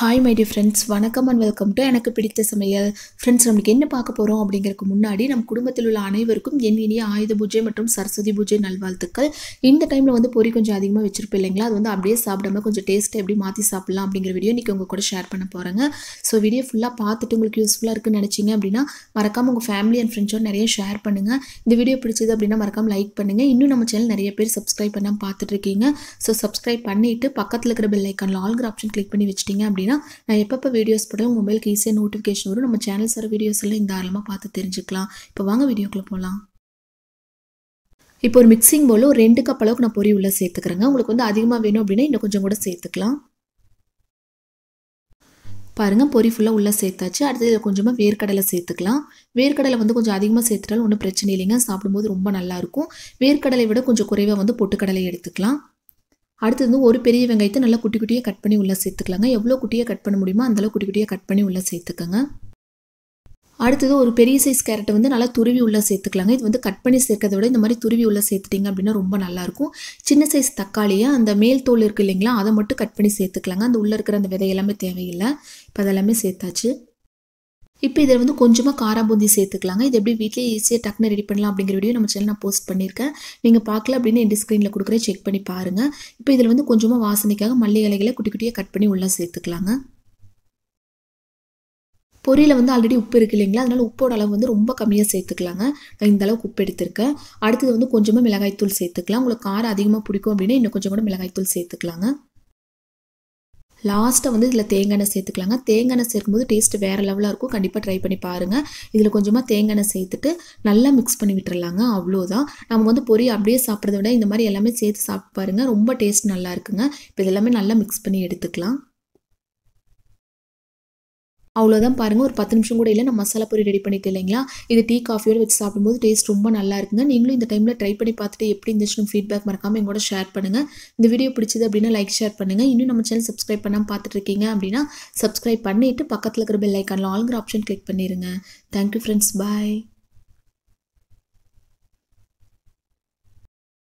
Hi my dear friends வணக்கம் and welcome to எனக்கு பிடித்த சமையல். ஃப்ரெண்ட்ஸ் நம்மளுக்கு என்ன பார்க்க போகிறோம் அப்படிங்கிறதுக்கு முன்னாடி நம் குடும்பத்தில் உள்ள அனைவருக்கும் என் இனிய ஆயுத பூஜை மற்றும் சரஸ்வதி பூஜை நல்வாழ்த்துக்கள். இந்த டைமில் வந்து பொரி கொஞ்சம் அதிகமாக வச்சிருப்பேன் இல்லைங்களா? அது வந்து அப்படியே சாப்பிடாம கொஞ்சம் டேஸ்ட்டை எப்படி மாற்றி சாப்பிட்லாம் அப்படிங்கிற வீடியோ இன்றைக்கி உங்கள் கூட ஷேர் பண்ண போகிறேங்க ஸோ வீடியோ ஃபுல்லாக பார்த்துட்டு உங்களுக்கு யூஸ்ஃபுல்லாக இருக்குன்னு நினச்சிங்க அப்படின்னா மறக்காமல் உங்கள் ஃபேமிலி அண்ட் ஃப்ரெண்ட்ஸோட நிறைய ஷேர் பண்ணுங்கள் இந்த வீடியோ பிடிச்சது அப்படின்னா மறக்காமல் லைக் பண்ணுங்கள் இன்னும் நம்ம சேனல் நிறைய பேர் சப்ஸ்கிரைப் பண்ணால் பார்த்துட்டு இருக்கீங்க. ஸோ சப்ஸ்கிரைப் பண்ணிவிட்டு பக்கத்தில் இருக்கிற பெல் ஐக்கானில் ஆல்கிற ஆப்ஷன் கிளிக் பண்ணி வச்சிட்டிங்க அப்படின்னா நான் எப்பப்போ வீடியோஸ் போட்டாலும் மொபைலுக்கு ஈஸியாக நோட்டிஃபிகேஷன் வரும். நம்ம சேனல்ஸ் வர வீடியோஸ் எல்லாம் இந்த தாராளமாக பார்த்து தெரிஞ்சுக்கலாம். இப்போ வாங்க வீடியோக்குள்ளே போகலாம் இப்போ ஒரு மிக்சிங் போல் ஒரு ரெண்டு கப் அளவுக்கு நான் பொரி உள்ளே சேர்த்துக்கிறேங்க. உங்களுக்கு வந்து அதிகமாக வேணும் அப்படின்னா இன்னும் கொஞ்சம் கூட சேர்த்துக்கலாம். பாருங்கள் பொரி ஃபுல்லாக உள்ளே சேர்த்தாச்சு. அடுத்தது இதில் கொஞ்சமாக வேர்க்கடலை சேர்த்துக்கலாம். வேர்க்கடலை வந்து கொஞ்சம் அதிகமாக சேர்த்துட்டாலும் ஒன்றும் பிரச்சனை இல்லைங்க. சாப்பிடும்போது ரொம்ப நல்லாயிருக்கும் வேர்க்கடலை விட கொஞ்சம் குறைவாக வந்து பொட்டுக்கடலை எடுத்துக்கலாம். அடுத்தது வந்து ஒரு பெரிய வெங்காயத்தை நல்லா குட்டி குட்டியாக கட் பண்ணி உள்ளே சேர்த்துக்கலாங்க. எவ்வளோ குட்டியாக கட் பண்ண முடியுமோ அந்தளவு குட்டி குட்டியாக கட் பண்ணி உள்ளே சேர்த்துக்கோங்க. அடுத்தது ஒரு பெரிய சைஸ் கேரட்டை வந்து நல்லா துருவி உள்ளே சேர்த்துக்கலாங்க. இது வந்து கட் பண்ணி சேர்க்கறத விட இந்த மாதிரி துருவி உள்ளே சேர்த்துட்டிங்க அப்படின்னா ரொம்ப நல்லாயிருக்கும். சின்ன சைஸ் தக்காளியை அந்த மேல் தோல் இருக்குது இல்லைங்களா அதை மட்டும் கட் பண்ணி சேர்த்துக்கலாங்க. அந்த உள்ளே இருக்கிற அந்த விதை எல்லாமே தேவையில்லை. இப்போ அதெல்லாமே சேர்த்தாச்சு. இப்போ இதில் வந்து கொஞ்சமாக காராபூந்தி சேர்த்துக்கலாங்க. இது எப்படி வீட்டிலே ஈஸியாக டக்குனு ரெடி பண்ணலாம் அப்படிங்கிற வீடியோ நம்ம சேனல் நான் போஸ்ட் பண்ணியிருக்கேன். நீங்கள் பார்க்கல அப்படின்னு என் ஸ்க்ரீனில் கொடுக்குறேன். செக் பண்ணி பாருங்கள் இப்போ இதில் வந்து கொஞ்சமாக வாசனைக்காக மல்லி இலைகளை குட்டி குட்டியாக கட் பண்ணி உள்ளே சேர்த்துக்கலாங்க. பொரியில் வந்து ஆல்ரெடி உப்பு இருக்கு இல்லைங்களா? அதனால் உப்போட அளவு வந்து ரொம்ப கம்மியாக சேர்த்துக்கலாங்க. நான் இந்த அளவுக்கு உப்பு எடுத்திருக்கேன். அடுத்தது வந்து கொஞ்சமாக மிளகாய்த்தூள் சேர்த்துக்கலாம். உங்களுக்கு காரம் அதிகமாக பிடிக்கும் அப்படின்னா இன்னும் கொஞ்சம் கூட மிளகாய்த்தூள் சேர்த்துக்கலாங்க. லாஸ்ட்டாக வந்து இதில் தேங்காய் எண்ணெய் சேர்த்துக்கலாங்க. தேங்காய் எண்ணெய் சேர்க்கும்போது டேஸ்ட் வேறு லெவலாக இருக்கும். கண்டிப்பாக ட்ரை பண்ணி பாருங்கள் இதில் கொஞ்சமாக தேங்காய் எண்ணெய் சேர்த்துட்டு நல்லா மிக்ஸ் பண்ணி விட்டுறலாங்க. அவ்வளோதான் நம்ம வந்து பொரி அப்படியே சாப்பிட்றத விட இந்த மாதிரி எல்லாமே சேர்த்து சாப்பிட்டு பாருங்கள் ரொம்ப டேஸ்ட் நல்லா இருக்குங்க. இப்போ இதெல்லாமே நல்லா மிக்ஸ் பண்ணி எடுத்துக்கலாம். அவ்வளோதான் பாருங்கள் ஒரு பத்து நிமிஷம் கூட இல்லை நான் மசாலா பொரி ரெடி பண்ணிட்டு இல்லைங்களா? இது டீ காஃபியோடு வச்சு சாப்பிடும்போது டேஸ்ட் ரொம்ப நல்லா இருக்குங்க. நீங்களும் இந்த டைமில் ட்ரை பண்ணி பார்த்துட்டு எப்படி இருந்துச்சுன்னு ஃபீட்பேக் மறக்காமல் எங்கூட ஷேர் பண்ணுங்கள் இந்த வீடியோ பிடிச்சது அப்படின்னா லைக் ஷேர் பண்ணுங்கள் இன்னும் நம்ம சேனல் சப்ஸ்கிரைப் பண்ணாமல் பார்த்துட்டு இருக்கீங்க அப்படின்னா சப்ஸ்கிரைப் பண்ணிவிட்டு பக்கத்தில் இருக்கிற பெல் ஐக்கானில் ஆல்கிற ஆப்ஷன் கிளிக் பண்ணிடுங்க தேங்க்யூ ஃப்ரெண்ட்ஸ் பாய்